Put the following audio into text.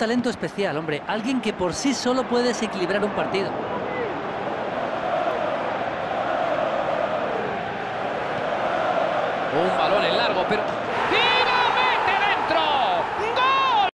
talento especial, hombre. Alguien que por sí solo puede desequilibrar un partido. Un balón en largo, pero